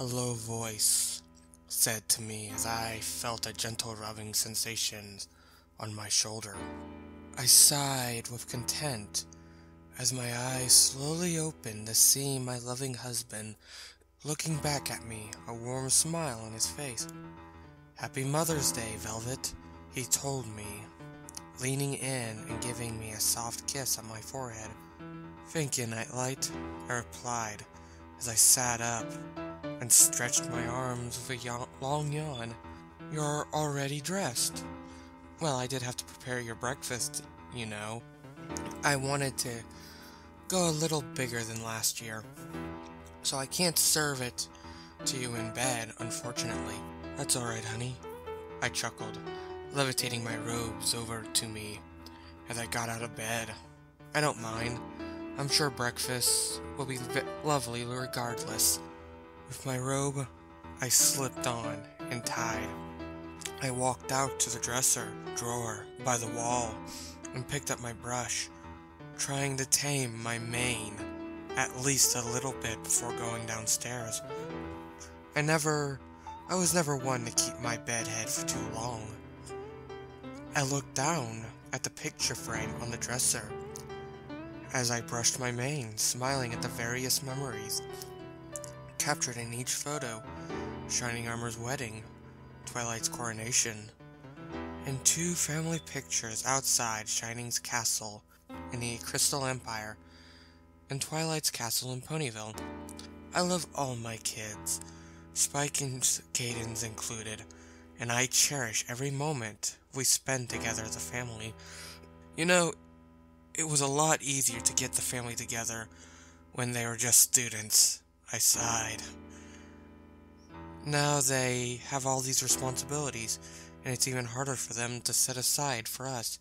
A low voice said to me as I felt a gentle rubbing sensation on my shoulder. I sighed with content as my eyes slowly opened to see my loving husband looking back at me, a warm smile on his face. Happy Mother's Day, Velvet, he told me, leaning in and giving me a soft kiss on my forehead. Thank you, Nightlight, I replied as I sat up and stretched my arms with a long yawn. You're already dressed. Well, I did have to prepare your breakfast, you know. I wanted to go a little bigger than last year, so I can't serve it to you in bed, unfortunately. That's alright, honey. I chuckled, levitating my robes over to me as I got out of bed. I don't mind. I'm sure breakfast will be lovely regardless. With my robe, I slipped on and tied. I walked out to the dresser drawer by the wall and picked up my brush, trying to tame my mane at least a little bit before going downstairs. I never, I was never one to keep my bed head for too long. I looked down at the picture frame on the dresser as I brushed my mane, smiling at the various memories captured in each photo Shining Armor's wedding, Twilight's coronation, and two family pictures outside Shining's castle in the Crystal Empire and Twilight's castle in Ponyville. I love all my kids, Spike and Cadance included, and I cherish every moment we spend together as a family. You know, it was a lot easier to get the family together when they were just students. I sighed. Now they have all these responsibilities, and it's even harder for them to set aside for us.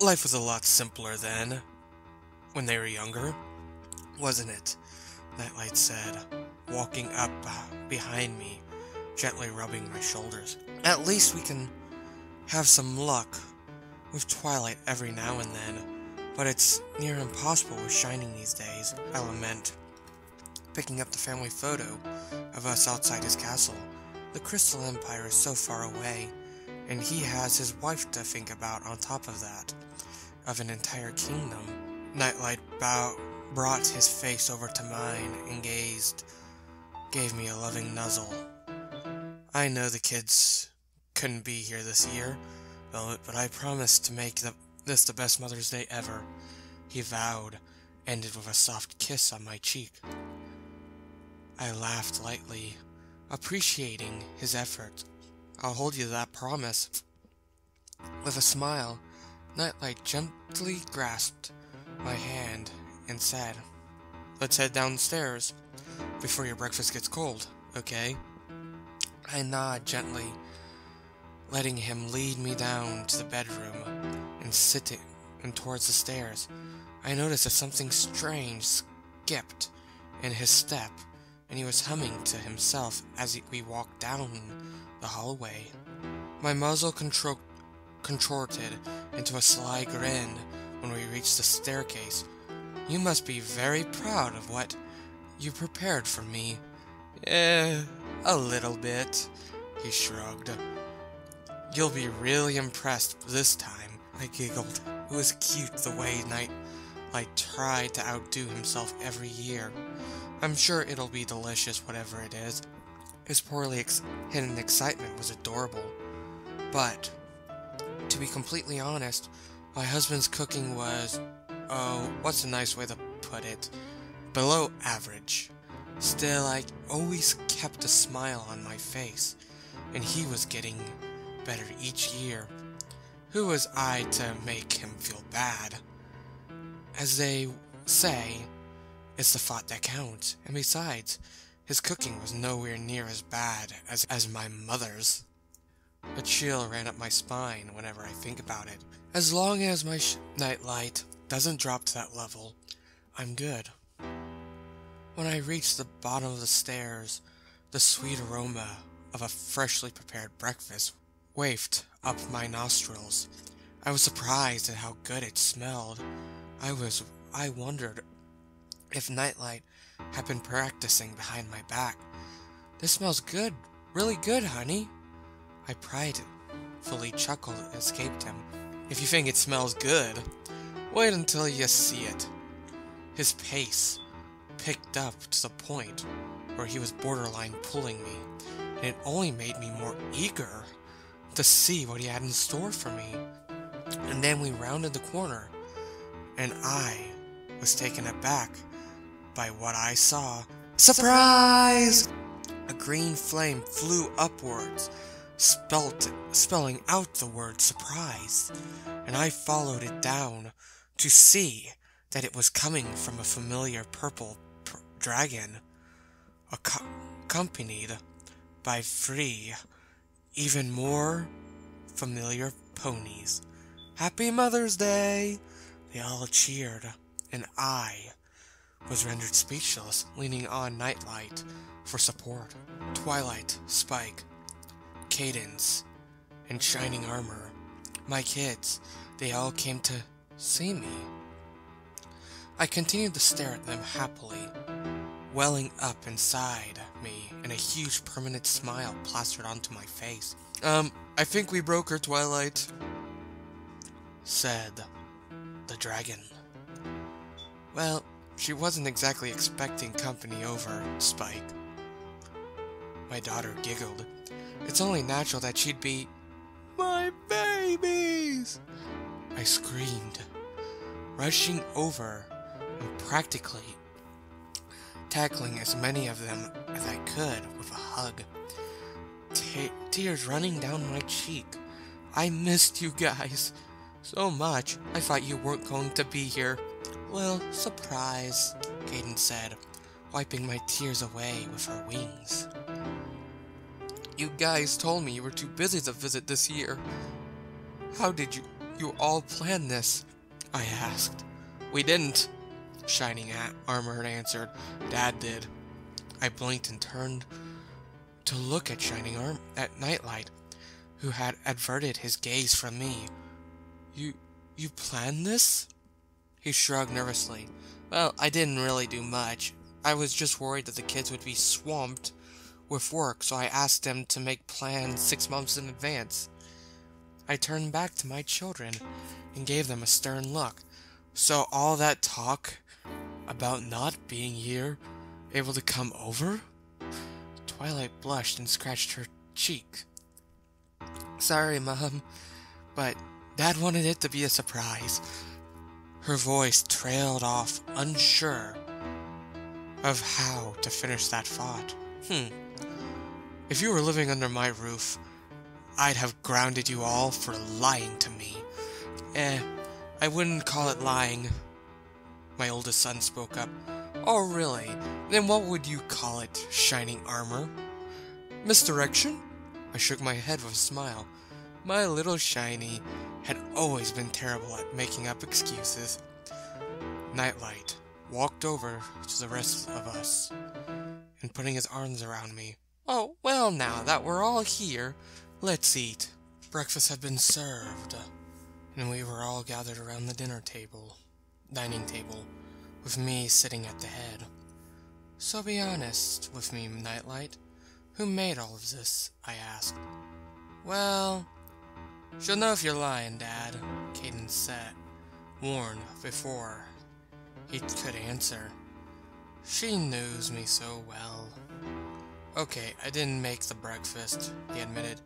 Life was a lot simpler then, when they were younger, wasn't it? Nightlight said, walking up uh, behind me, gently rubbing my shoulders. At least we can have some luck with Twilight every now and then, but it's near impossible with Shining these days, I lament picking up the family photo of us outside his castle. The Crystal Empire is so far away, and he has his wife to think about on top of that, of an entire kingdom. Nightlight bow- brought his face over to mine and gazed, gave me a loving nuzzle. I know the kids couldn't be here this year, but I promised to make the, this the best Mother's Day ever. He vowed, ended with a soft kiss on my cheek. I laughed lightly, appreciating his effort. I'll hold you to that promise. With a smile, Nightlight gently grasped my hand and said, Let's head downstairs before your breakfast gets cold, okay? I nod gently, letting him lead me down to the bedroom and sitting and towards the stairs. I noticed that something strange skipped in his step and he was humming to himself as we walked down the hallway. My muzzle contro- contorted into a sly grin when we reached the staircase. You must be very proud of what you prepared for me. Eh, a little bit, he shrugged. You'll be really impressed this time, I giggled. It was cute the way Night Light tried to outdo himself every year. I'm sure it'll be delicious, whatever it is. His poorly hidden excitement was adorable. But, to be completely honest, my husband's cooking was, oh, what's a nice way to put it? Below average. Still, I always kept a smile on my face, and he was getting better each year. Who was I to make him feel bad? As they say, it's the thought that counts, and besides, his cooking was nowhere near as bad as, as my mother's. A chill ran up my spine whenever I think about it. As long as my nightlight doesn't drop to that level, I'm good. When I reached the bottom of the stairs, the sweet aroma of a freshly prepared breakfast wafted up my nostrils. I was surprised at how good it smelled. I was I wondered if Nightlight had been practicing behind my back, This smells good, really good, honey. I pridefully chuckled and escaped him. If you think it smells good, wait until you see it. His pace picked up to the point where he was borderline pulling me, and it only made me more eager to see what he had in store for me. And then we rounded the corner, and I was taken aback by what I saw. Surprise! A green flame flew upwards, spelt, spelling out the word surprise, and I followed it down to see that it was coming from a familiar purple pr- dragon, accompanied by three even more familiar ponies. Happy Mother's Day! They all cheered, and I was rendered speechless, leaning on Nightlight for support. Twilight, Spike, Cadance, and Shining Armor. My kids, they all came to see me. I continued to stare at them happily, welling up inside me, and a huge permanent smile plastered onto my face. Um, I think we broke her, Twilight, said the dragon. Well, she wasn't exactly expecting company over, Spike. My daughter giggled. It's only natural that she'd be. My babies! I screamed, rushing over and practically tackling as many of them as I could with a hug. T- tears running down my cheek. I missed you guys so much. I thought you weren't going to be here. Well, surprise, Cadance said, wiping my tears away with her wings. You guys told me you were too busy to visit this year. How did you you all plan this? I asked. We didn't, Shining Armor answered. Dad did. I blinked and turned to look at Shining Arm at Nightlight, who had averted his gaze from me. You you planned this? He shrugged nervously. Well, I didn't really do much. I was just worried that the kids would be swamped with work, so I asked them to make plans six months in advance. I turned back to my children and gave them a stern look. So all that talk about not being here, able to come over? Twilight blushed and scratched her cheek. Sorry, Mom, but Dad wanted it to be a surprise. Her voice trailed off, unsure of how to finish that thought. Hmm. If you were living under my roof, I'd have grounded you all for lying to me. Eh, I wouldn't call it lying. My oldest son spoke up. Oh, really? Then what would you call it, shining armor? Misdirection? I shook my head with a smile. My little shiny had always been terrible at making up excuses. Nightlight walked over to the rest of us and putting his arms around me. Oh, well, now that we're all here, let's eat. Breakfast had been served, and we were all gathered around the dinner table, dining table, with me sitting at the head. So be honest with me, Nightlight. Who made all of this? I asked. Well, she'll know if you're lying, Dad, Cadance said, warned before he could answer. She knows me so well. Okay, I didn't make the breakfast, he admitted.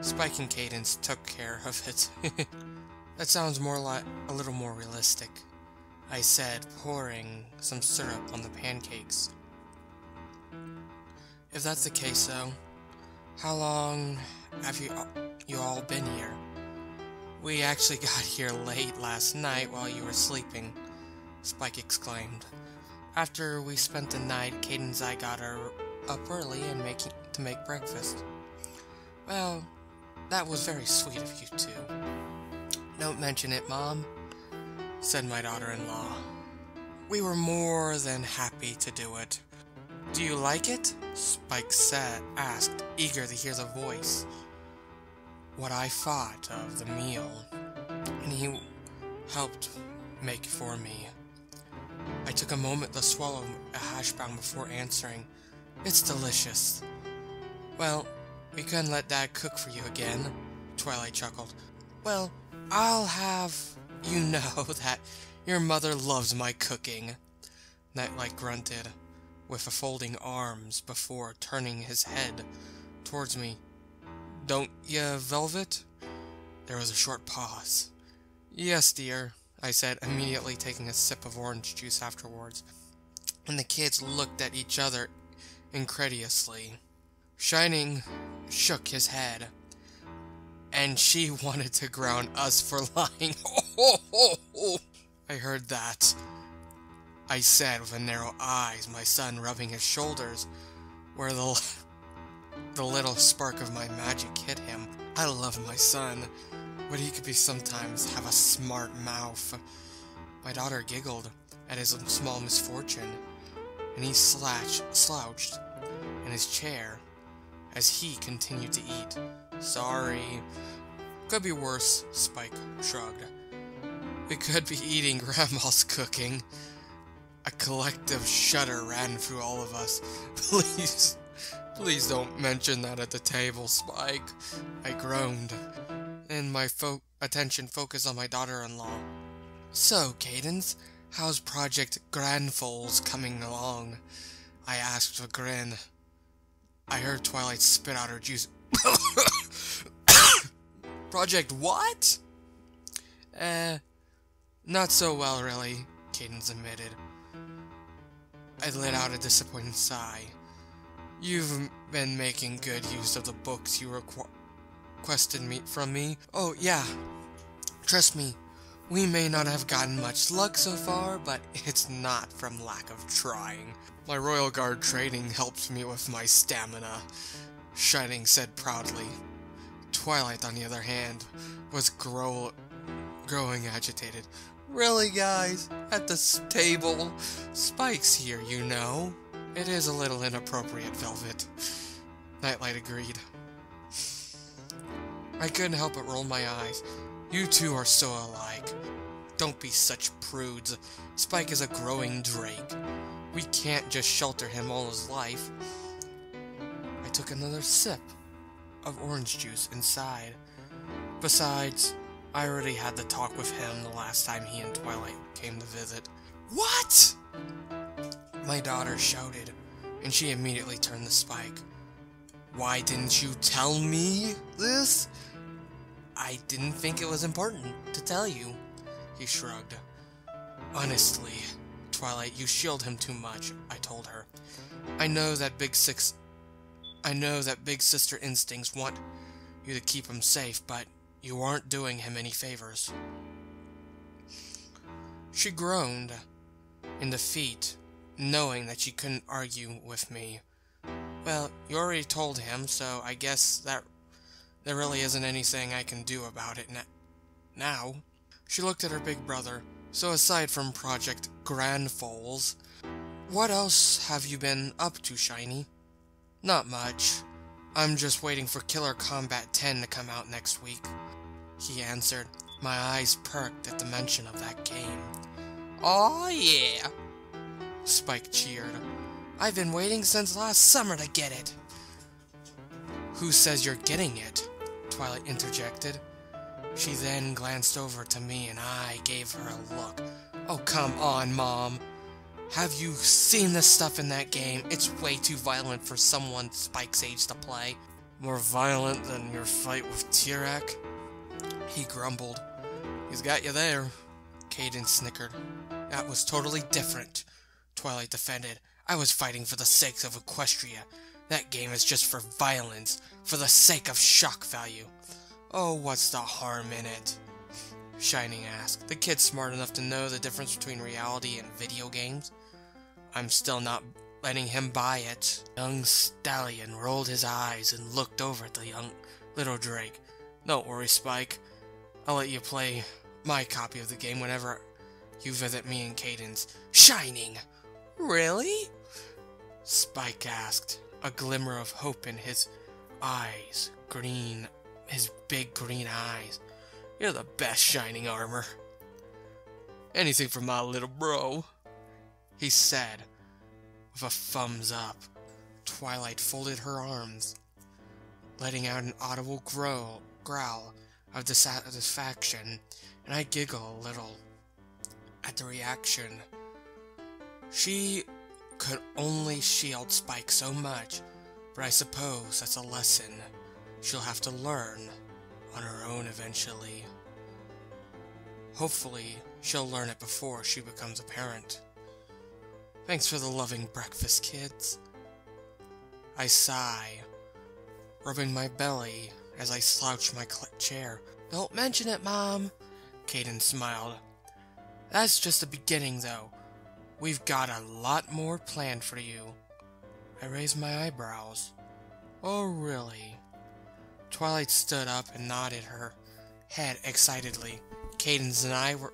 Spike and Cadance took care of it. that sounds more like a little more realistic, I said, pouring some syrup on the pancakes. If that's the case, though, how long have you you all been here? We actually got here late last night while you were sleeping, Spike exclaimed. After we spent the night, Cadance and I got her up early and making to make breakfast. Well, that was very sweet of you two. Don't mention it, Mom, said my daughter-in-law. We were more than happy to do it. Do you like it? Spike said, asked, eager to hear the voice. What I thought of the meal, and he helped make for me. I took a moment to swallow a hash brown before answering. It's delicious. Well, we couldn't let Dad cook for you again, Twilight chuckled. Well, I'll have you know that your mother loves my cooking, Nightlight grunted, with folding arms before turning his head towards me. Don't ya, Velvet? There was a short pause. Yes, dear, I said, immediately taking a sip of orange juice afterwards. And the kids looked at each other incredulously. Shining shook his head. And she wanted to ground us for lying. I heard that. I said with a narrow eyes, my son rubbing his shoulders, where the, the little spark of my magic hit him. I love my son, but he could be sometimes have a smart mouth. My daughter giggled at his small misfortune, and he slouched, slouched in his chair as he continued to eat. Sorry. Could be worse, Spike shrugged. We could be eating Grandma's cooking. A collective shudder ran through all of us. Please, please don't mention that at the table, Spike. I groaned, and my fo attention focused on my daughter-in-law. So, Cadance, how's Project Grandfoals coming along? I asked with a grin. I heard Twilight spit out her juice. Project what? Eh, not so well, really, Cadance admitted. I let out a disappointed sigh. You've been making good use of the books you requ requested me from me. Oh, yeah. Trust me, we may not have gotten much luck so far, but it's not from lack of trying. My Royal Guard training helped me with my stamina, Shining said proudly. Twilight, on the other hand, was grow growing agitated. Really, guys? At this table? Spike's here, you know. It is a little inappropriate, Velvet. Nightlight agreed. I couldn't help but roll my eyes. You two are so alike. Don't be such prudes. Spike is a growing drake. We can't just shelter him all his life. I took another sip of orange juice inside. Besides, I already had the talk with him the last time he and Twilight came to visit. What? My daughter shouted, and she immediately turned the Spike. Why didn't you tell me this? I didn't think it was important to tell you. He shrugged. Honestly, Twilight, you shield him too much, I told her. I know that Big Six I know that Big Sister instincts want you to keep him safe, but you aren't doing him any favors. She groaned in defeat, knowing that she couldn't argue with me. Well, you already told him, so I guess that there really isn't anything I can do about it now. She looked at her big brother. So aside from Project Grandfoals, what else have you been up to, Shiny? Not much. I'm just waiting for Killer Kombat 10 to come out next week. He answered. My eyes perked at the mention of that game. Aw, yeah! Spike cheered. I've been waiting since last summer to get it. Who says you're getting it? Twilight interjected. She then glanced over to me and I gave her a look. Oh, come on, Mom. Have you seen the stuff in that game? It's way too violent for someone Spike's age to play. More violent than your fight with Tirek? He grumbled. He's got you there. Cadance snickered. That was totally different, Twilight defended. I was fighting for the sake of Equestria. That game is just for violence, for the sake of shock value. Oh, what's the harm in it? Shining asked. The kid's smart enough to know the difference between reality and video games. I'm still not letting him buy it. Young Stallion rolled his eyes and looked over at the young little Drake. Don't worry, Spike. I'll let you play my copy of the game whenever you visit me and Cadance. Shining! Really? Spike asked, a glimmer of hope in his eyes. Green, his big green eyes. You're the best shining armor. Anything for my little bro, he said, with a thumbs up. Twilight folded her arms letting out an audible growl, growl of dissatisfaction, and I giggle a little at the reaction. She could only shield Spike so much, but I suppose that's a lesson she'll have to learn on her own eventually. Hopefully, she'll learn it before she becomes a parent. Thanks for the loving breakfast, kids. I sigh, rubbing my belly as I slouch my chair. Don't mention it, Mom, Cadance smiled. That's just the beginning, though. We've got a lot more planned for you. I raised my eyebrows. Oh, really? Twilight stood up and nodded her head excitedly. Cadance and I were,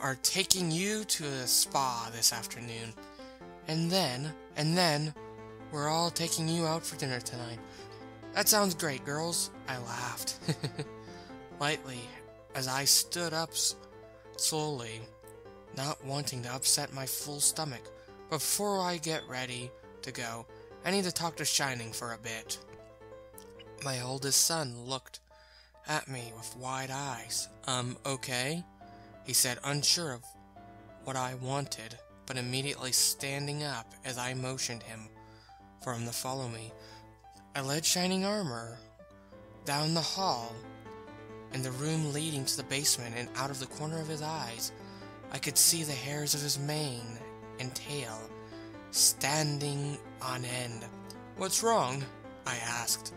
are taking you to a spa this afternoon. And then, and then, we're all taking you out for dinner tonight. That sounds great, girls. I laughed. Lightly, as I stood up slowly, not wanting to upset my full stomach. Before I get ready to go, I need to talk to Shining for a bit. My oldest son looked at me with wide eyes. Um, okay? He said, unsure of what I wanted, but immediately standing up as I motioned him for him to follow me. I led Shining Armor down the hall and the room leading to the basement, and out of the corner of his eyes, I could see the hairs of his mane and tail standing on end. What's wrong? I asked,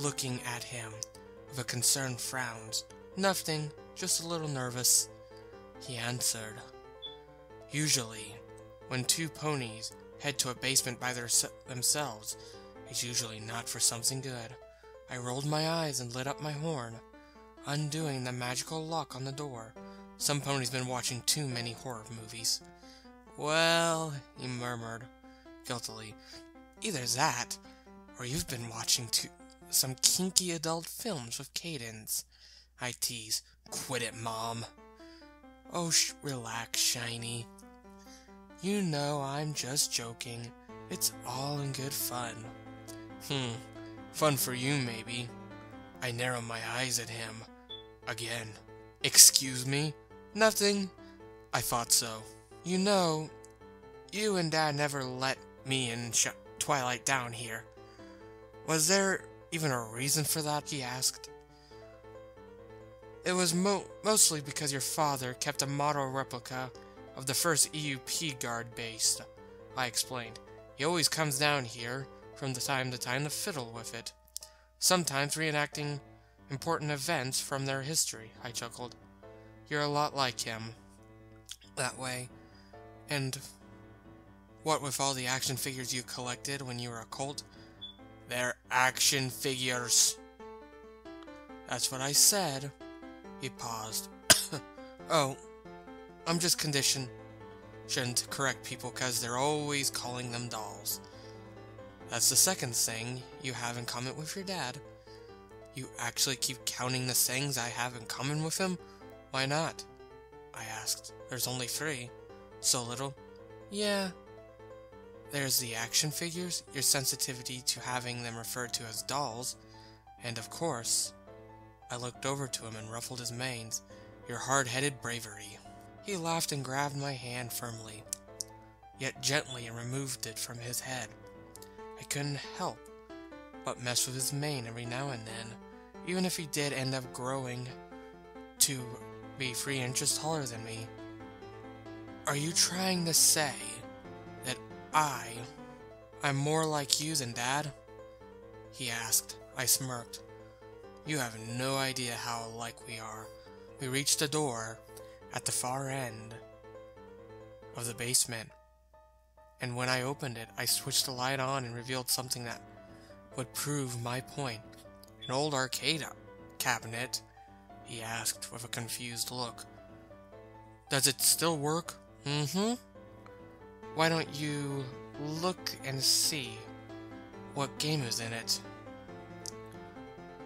looking at him with a concerned frown. Nothing, just a little nervous, he answered. Usually, when two ponies head to a basement by their themselves, it's usually not for something good. I rolled my eyes and lit up my horn, undoing the magical lock on the door. Some pony's been watching too many horror movies. Well, he murmured guiltily, either that, or you've been watching too some kinky adult films with Cadance. I tease. Quit it, Mom. Oh, sh- relax, Shiny. You know I'm just joking. It's all in good fun. Hmm, fun for you, maybe. I narrow my eyes at him. Again. Excuse me? Nothing. I thought so. You know, you and Dad never let me and Sh- Twilight down here. Was there even a reason for that? he asked. It was mo- mostly because your father kept a model replica of the first EUP guard base, I explained. He always comes down here from the time to time to fiddle with it, sometimes reenacting important events from their history, I chuckled. You're a lot like him. That way. And what with all the action figures you collected when you were a colt? They're action figures. That's what I said. He paused. oh, I'm just conditioned. Shouldn't correct people because they're always calling them dolls. That's the second thing you have in common with your dad. You actually keep counting the things I have in common with him? Why not? I asked. There's only three. So little? Yeah, there's the action figures, your sensitivity to having them referred to as dolls, and of course, I looked over to him and ruffled his manes, your hard-headed bravery. He laughed and grabbed my hand firmly, yet gently and removed it from his head. I couldn't help but mess with his mane every now and then, even if he did end up growing to be three inches taller than me. Are you trying to say that I. I'm more like you than Dad? He asked. I smirked. You have no idea how alike we are. We reached the door at the far end of the basement, and when I opened it, I switched the light on and revealed something that would prove my point. An old arcade cabinet, he asked with a confused look. Does it still work? Mm-hmm. Why don't you look and see what game is in it?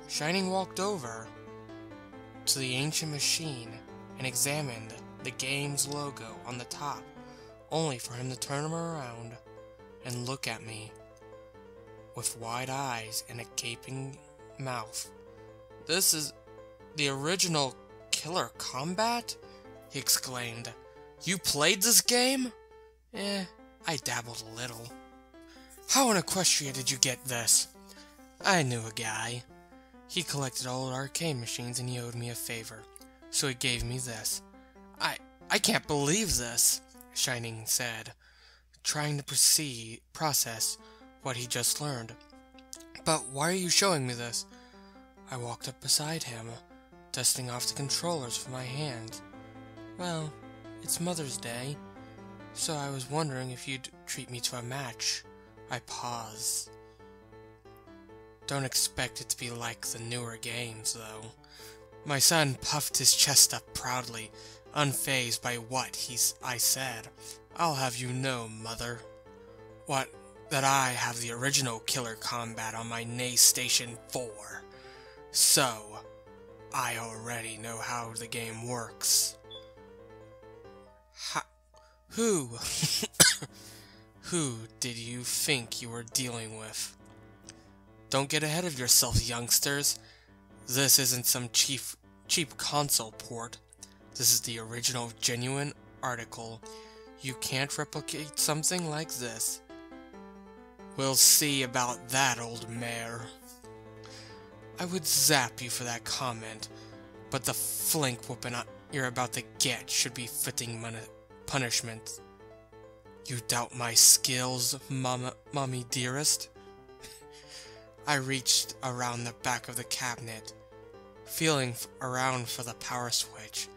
Shining walked over to the ancient machine and examined the game's logo on the top, only for him to turn him around and look at me with wide eyes and a gaping mouth. This is the original Killer Kombat? He exclaimed. You played this game? Eh, I dabbled a little. How in Equestria did you get this? I knew a guy. He collected old arcade machines and he owed me a favor, so he gave me this. I I can't believe this, Shining said, trying to proceed process what he just learned. But why are you showing me this? I walked up beside him, dusting off the controllers from my hand. Well, it's Mother's Day, so I was wondering if you'd treat me to a match. I pause. Don't expect it to be like the newer games, though. My son puffed his chest up proudly, unfazed by what he's I said. I'll have you know, mother. What? That I have the original Killer Kombat on my NES Station 4. So, I already know how the game works. Who? who did you think you were dealing with? Don't get ahead of yourself, youngsters. This isn't some cheap, cheap console port. This is the original, genuine article. You can't replicate something like this. We'll see about that, old mare. I would zap you for that comment, but the flink whooping you're about to get should be fitting punishment. You doubt my skills, mama, mommy dearest? I reached around the back of the cabinet, feeling around for the power switch.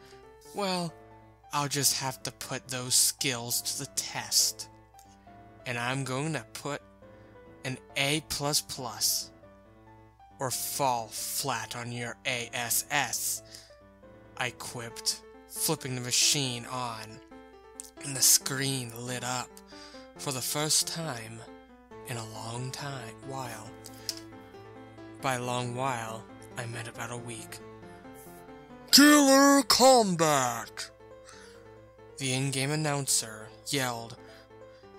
Well, I'll just have to put those skills to the test. And I'm going to put an A++, or fall flat on your ASS, I quipped, flipping the machine on, and the screen lit up for the first time in a long time while. By long while, I meant about a week. Killer Kombat! The in game announcer yelled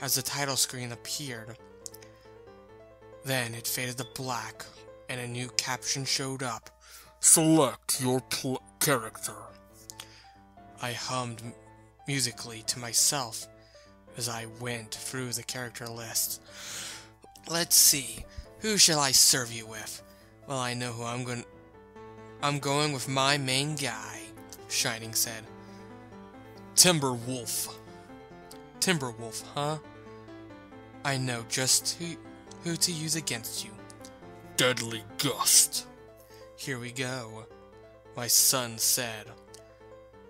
as the title screen appeared. Then it faded to black and a new caption showed up. Select your character. I hummed musically to myself as I went through the character list. Let's see, who shall I serve you with? Well, I know who I'm going. I'm going with my main guy, Shining said. Timberwolf. Timberwolf, huh? I know just who, who to use against you. Deadly Gust. Here we go, my son said,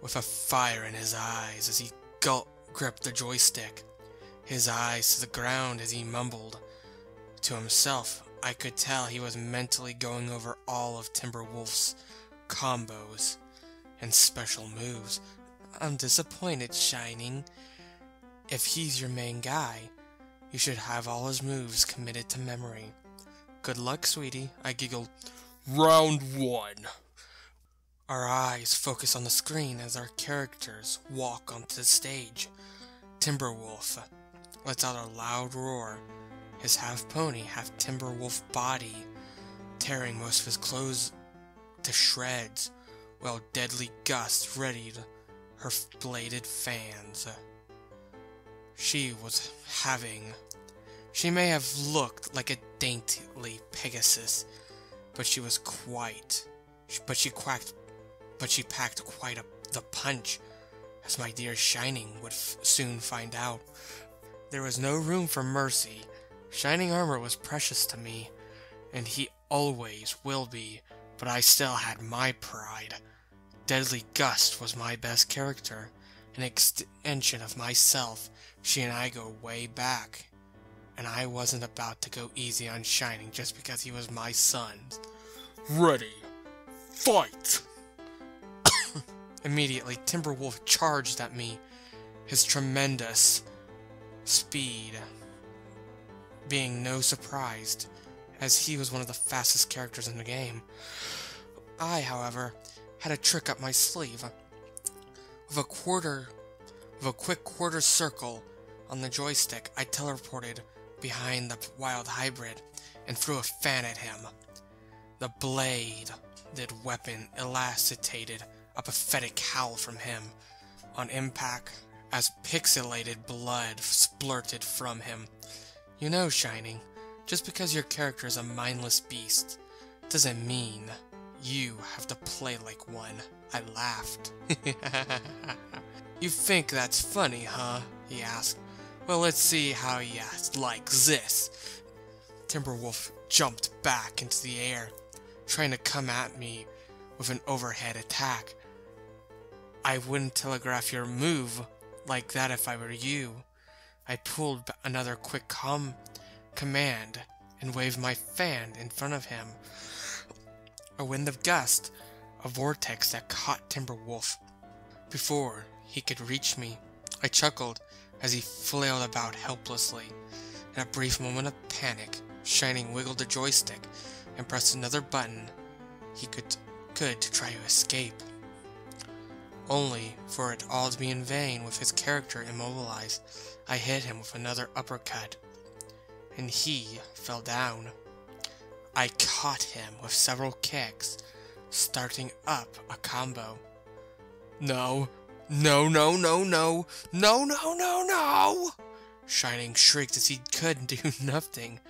with a fire in his eyes as he gulp gripped the joystick, his eyes to the ground as he mumbled to himself I could tell he was mentally going over all of Timberwolf's combos and special moves. I'm disappointed, Shining. If he's your main guy, you should have all his moves committed to memory. Good luck, sweetie, I giggled. Round one. Our eyes focus on the screen as our characters walk onto the stage. Timberwolf lets out a loud roar his half pony, half Timberwolf body, tearing most of his clothes to shreds, while Deadly Gust readied her bladed fans. She was having. She may have looked like a daintily Pegasus, but she was quite. But she quacked. But she packed quite a the punch, as my dear Shining would soon find out. There was no room for mercy Shining armor was precious to me, and he always will be, but I still had my pride. Deadly Gust was my best character, an extension of myself. She and I go way back, and I wasn't about to go easy on Shining just because he was my son. Ready, fight! Immediately, Timberwolf charged at me, his tremendous speed being no surprised, as he was one of the fastest characters in the game. I, however, had a trick up my sleeve. With a quarter, with a quick quarter circle on the joystick, I teleported behind the wild hybrid and threw a fan at him. The blade, that weapon elasticitated a pathetic howl from him. On impact, as pixelated blood splurted from him. You know, Shining, just because your character is a mindless beast doesn't mean you have to play like one. I laughed. you think that's funny, huh? he asked. Well, let's see how you like this. Timberwolf jumped back into the air, trying to come at me with an overhead attack. I wouldn't telegraph your move like that if I were you. I pulled another quick com command and waved my fan in front of him. A wind of gust, a vortex that caught Timberwolf. Before he could reach me, I chuckled as he flailed about helplessly. In a brief moment of panic, Shining wiggled the joystick and pressed another button he could, could to try to escape. Only for it all to be in vain with his character immobilized, I hit him with another uppercut, and he fell down. I caught him with several kicks, starting up a combo. No, no, no, no, no, no, no, no, no! Shining shrieked as he could do nothing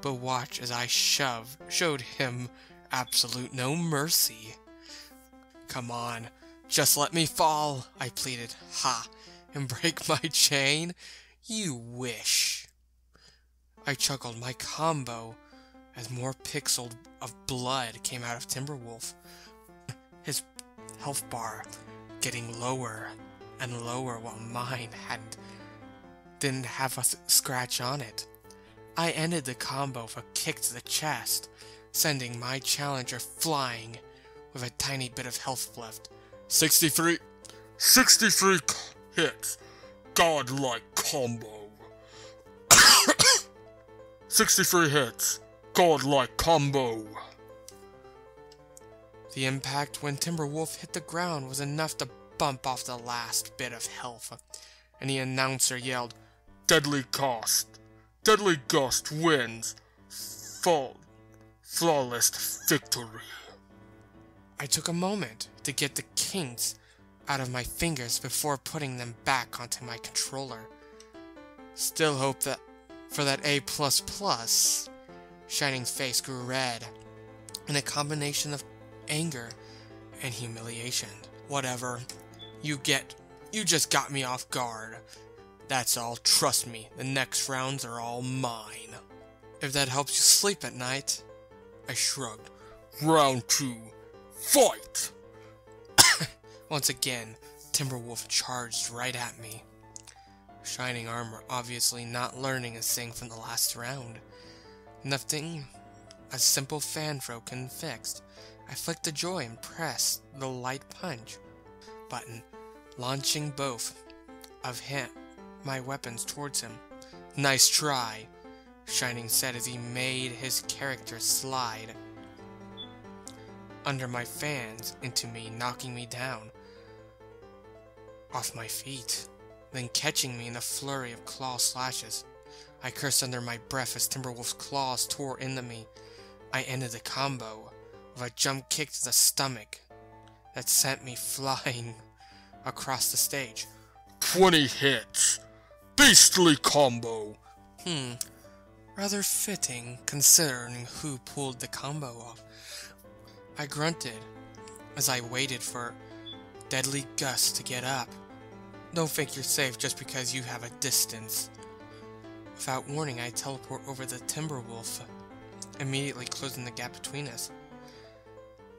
but watch as I shoved, showed him absolute no mercy. Come on, just let me fall, I pleaded. Ha! And break my chain? You wish. I chuckled my combo as more pixels of blood came out of Timberwolf. His health bar getting lower and lower while mine hadn't didn't have a scratch on it. I ended the combo with a kick to the chest, sending my challenger flying with a tiny bit of health left. 63, 63 hits, godlike combo. 63 hits, godlike combo. The impact when Timberwolf hit the ground was enough to bump off the last bit of health, and the announcer yelled, Deadly Gust! Deadly Gust wins! Fall, flawless victory! I took a moment to get the kinks out of my fingers before putting them back onto my controller. Still hope that for that A++. Shining's face grew red, and a combination of anger and humiliation. Whatever. You get you just got me off guard. That's all, trust me, the next rounds are all mine. If that helps you sleep at night. I shrugged. Round two. Fight! Once again, Timberwolf charged right at me. Shining armor obviously not learning a thing from the last round. Nothing a simple fan throw can fix. I flicked the joy and pressed the light punch button, launching both of him, my weapons towards him. Nice try, Shining said as he made his character slide under my fans into me, knocking me down off my feet, then catching me in a flurry of claw slashes. I cursed under my breath as Timberwolf's claws tore into me. I ended the combo with a jump kick to the stomach that sent me flying across the stage. 20 hits! Beastly combo! Hmm, rather fitting considering who pulled the combo off. I grunted as I waited for Deadly Gust to get up. Don't think you're safe just because you have a distance. Without warning, I teleport over the Timberwolf, immediately closing the gap between us.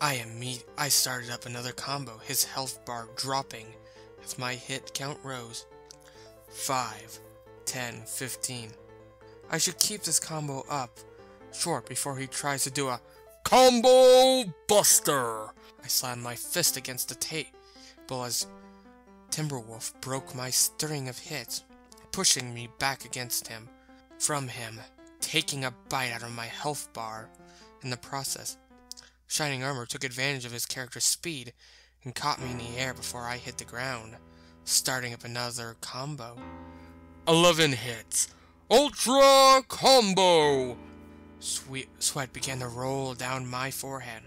I imme- I started up another combo, his health bar dropping as my hit count rose. 5, 10, 15. I should keep this combo up short before he tries to do a Combo Buster! I slammed my fist against the table as Timberwolf broke my string of hits, pushing me back against him, from him, taking a bite out of my health bar in the process. Shining Armor took advantage of his character's speed and caught me in the air before I hit the ground, starting up another combo. 11 hits. Ultra Combo! Sweet sweat began to roll down my forehead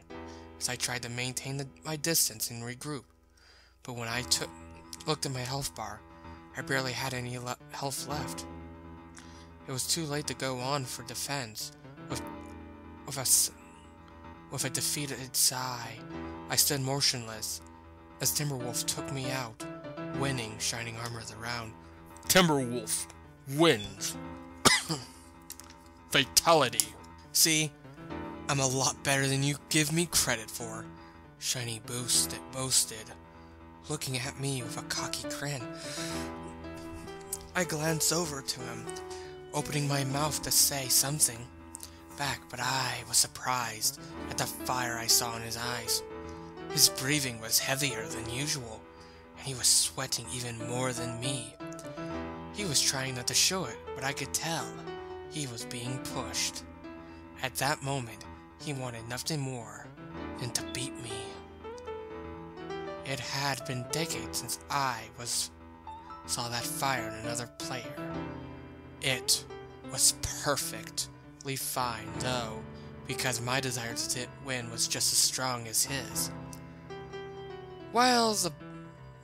as I tried to maintain the, my distance and regroup. But when I took looked at my health bar, I barely had any le health left. It was too late to go on for defense. With, with, a, with a defeated sigh, I stood motionless as Timberwolf took me out, winning Shining Armor of the round. Timberwolf wins. Fatality. See, I'm a lot better than you give me credit for. Shiny boasted, boasted, looking at me with a cocky grin. I glanced over to him, opening my mouth to say something back, but I was surprised at the fire I saw in his eyes. His breathing was heavier than usual, and he was sweating even more than me. He was trying not to show it, but I could tell he was being pushed. At that moment, he wanted nothing more than to beat me. It had been decades since I was saw that fire in another player. It was perfectly fine, though, because my desire to win was just as strong as his. While the,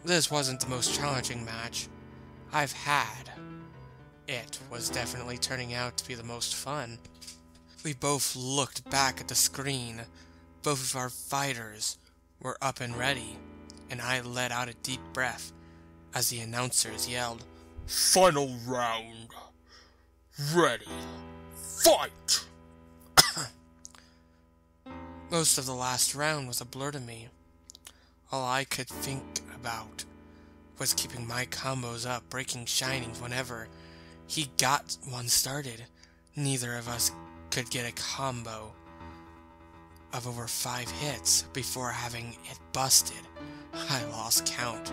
this wasn't the most challenging match I've had, it was definitely turning out to be the most fun. We both looked back at the screen. Both of our fighters were up and ready, and I let out a deep breath as the announcers yelled, Final round. Ready. Fight! Most of the last round was a blur to me. All I could think about was keeping my combos up, breaking shinings whenever he got one started. Neither of us could get a combo of over five hits before having it busted. I lost count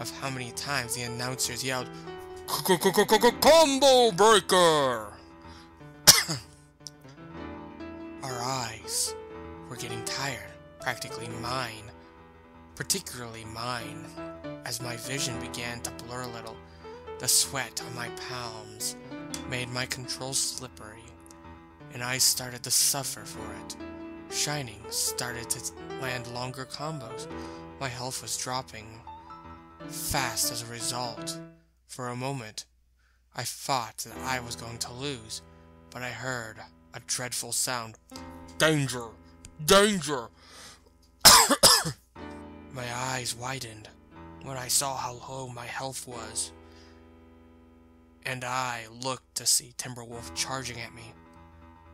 of how many times the announcers yelled, Combo Breaker! Our eyes were getting tired, practically mine, particularly mine, as my vision began to blur a little. The sweat on my palms made my controls slippery, and I started to suffer for it. Shining started to land longer combos. My health was dropping fast as a result. For a moment, I thought that I was going to lose, but I heard a dreadful sound. Danger! Danger! my eyes widened when I saw how low my health was. And I looked to see Timberwolf charging at me.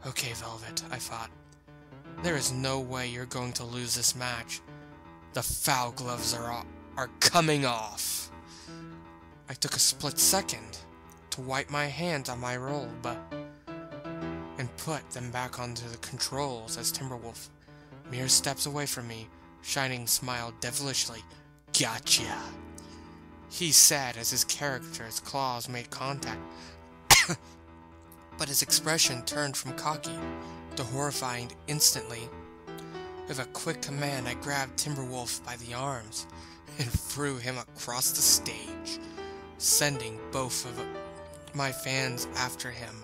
Okay, Velvet, I thought. There is no way you're going to lose this match. The foul gloves are, are coming off. I took a split second to wipe my hands on my robe and put them back onto the controls as Timberwolf mere steps away from me, Shining smiled devilishly. Gotcha! He said as his character's claws made contact. but his expression turned from cocky to horrifying instantly. With a quick command, I grabbed Timberwolf by the arms and threw him across the stage sending both of my fans after him,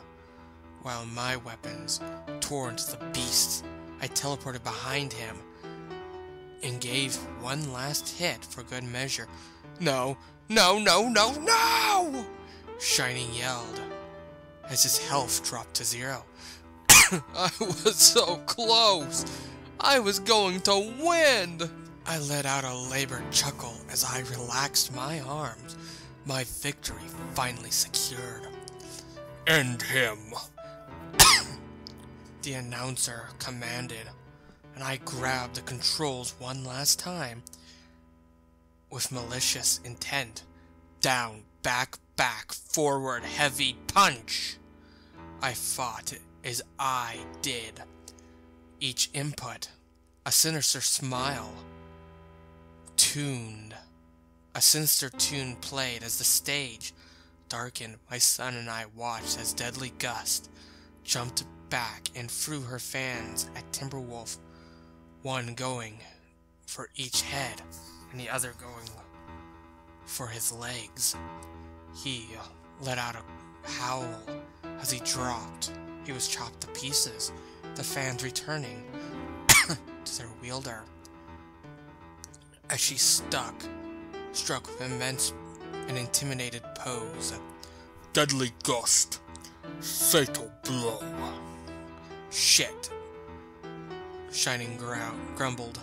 while my weapons tore into the beast. I teleported behind him and gave one last hit for good measure. No, no, no, no, no! Shining yelled as his health dropped to zero. I was so close! I was going to win! I let out a labored chuckle as I relaxed my arms my victory finally secured. End him! The announcer commanded, and I grabbed the controls one last time. With malicious intent. Down, back, back, forward, heavy punch! I fought as I did. Each input, a sinister smile, tuned a sinister tune played as the stage darkened. My son and I watched as Deadly Gust jumped back and threw her fans at Timberwolf, one going for each head and the other going for his legs. He uh, let out a howl as he dropped. He was chopped to pieces, the fans returning to their wielder. As she stuck, struck with immense and intimidated pose. Deadly gust. Fatal blow. Shit. Shining ground grumbled.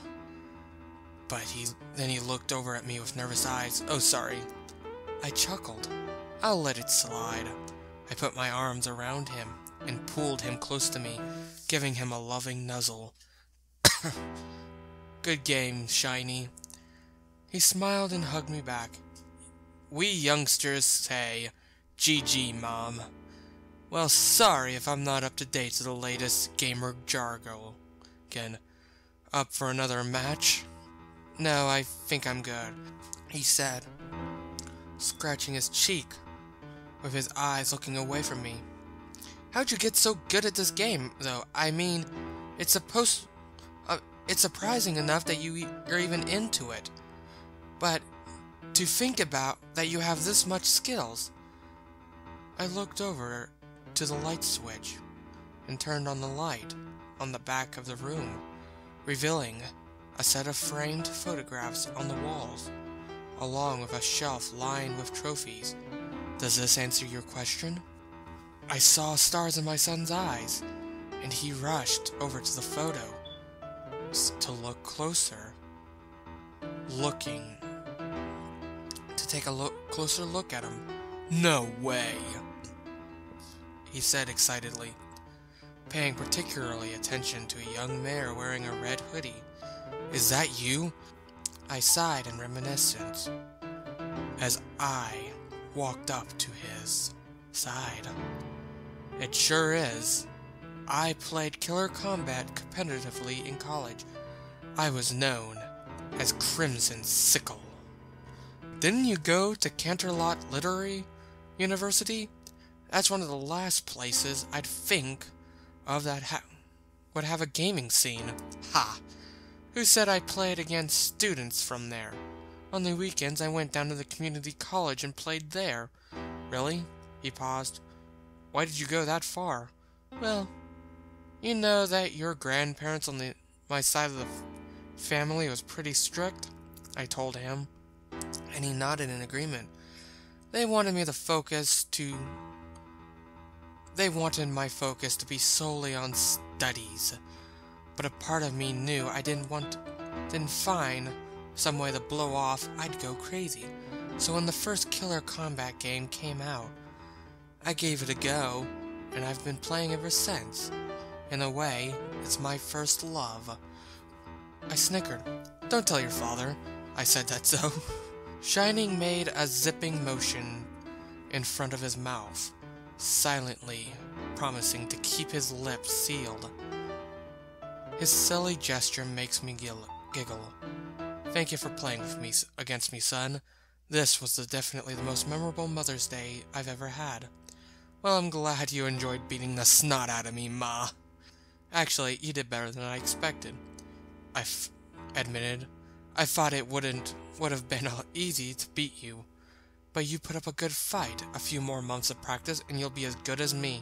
But he then he looked over at me with nervous eyes. Oh, sorry. I chuckled. I'll let it slide. I put my arms around him and pulled him close to me, giving him a loving nuzzle. Good game, Shiny. He smiled and hugged me back. We youngsters say, GG, Mom. Well, sorry if I'm not up to date to the latest gamer jargon. Again, up for another match? No, I think I'm good, he said, scratching his cheek, with his eyes looking away from me. How'd you get so good at this game, though? I mean, it's supposed. Uh, it's surprising enough that you are even into it. But to think about that you have this much skills. I looked over to the light switch and turned on the light on the back of the room, revealing a set of framed photographs on the walls, along with a shelf lined with trophies. Does this answer your question? I saw stars in my son's eyes, and he rushed over to the photo to look closer, looking to take a look, closer look at him. No way! He said excitedly, paying particularly attention to a young mare wearing a red hoodie. Is that you? I sighed in reminiscence as I walked up to his side. It sure is. I played Killer Kombat competitively in college. I was known as Crimson Sickle. Didn't you go to Canterlot Literary University? That's one of the last places I'd think of that ha- would have a gaming scene. Ha! Who said I played against students from there? On the weekends, I went down to the community college and played there. Really? He paused. Why did you go that far? Well, you know that your grandparents on the my side of the family was pretty strict, I told him, and he nodded in agreement. They wanted me to focus to they wanted my focus to be solely on studies. But a part of me knew I didn't want didn't find some way to blow off, I'd go crazy. So when the first Killer Kombat game came out, I gave it a go, and I've been playing ever since. In a way, it's my first love. I snickered. Don't tell your father. I said that so. Shining made a zipping motion in front of his mouth, silently promising to keep his lips sealed. His silly gesture makes me giggle. Thank you for playing with me against me, son. This was the, definitely the most memorable Mother's Day I've ever had. Well, I'm glad you enjoyed beating the snot out of me, Ma. Actually, you did better than I expected. I admitted. I thought it wouldn't would have been uh, easy to beat you. But you put up a good fight. A few more months of practice and you'll be as good as me.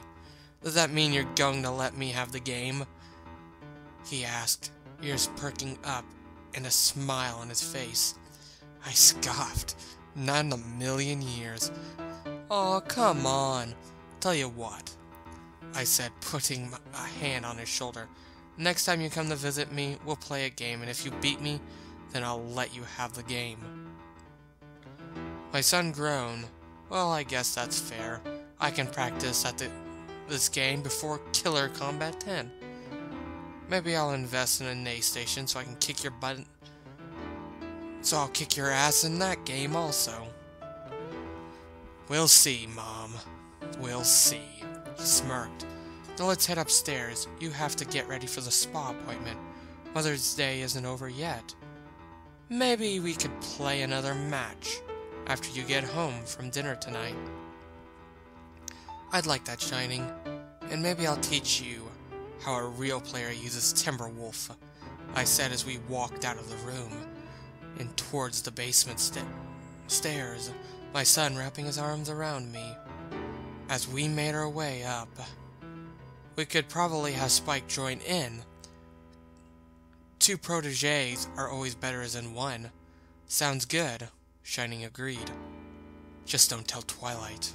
Does that mean you're going to let me have the game? He asked, ears perking up and a smile on his face. I scoffed. Not in a million years. Oh, come on. Tell you what, I said, putting a hand on his shoulder. Next time you come to visit me, we'll play a game, and if you beat me, then I'll let you have the game. My son groaned. Well, I guess that's fair. I can practice at the, this game before Killer Kombat 10. Maybe I'll invest in a Nay station so I can kick your butt. So I'll kick your ass in that game also. We'll see, Mom. We'll see. He smirked. Now let's head upstairs. You have to get ready for the spa appointment. Mother's Day isn't over yet. Maybe we could play another match after you get home from dinner tonight. I'd like that, Shining. And maybe I'll teach you how a real player uses Timberwolf, I said as we walked out of the room and towards the basement sta- stairs, my son wrapping his arms around me. As we made our way up, We could probably have Spike join in. Two proteges are always better than one. Sounds good, Shining agreed. Just don't tell Twilight.